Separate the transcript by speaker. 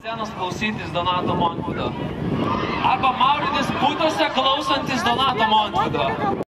Speaker 1: Scenos klausytis Donato Montvido. Arba Mauritis būtose klausantis Donato Montvido.